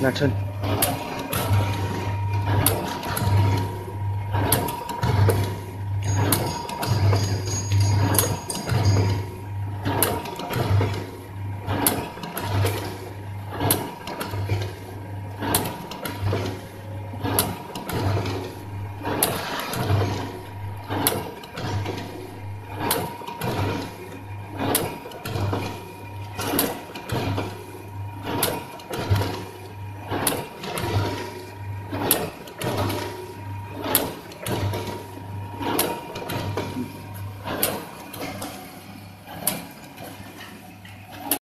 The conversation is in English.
Znaczy,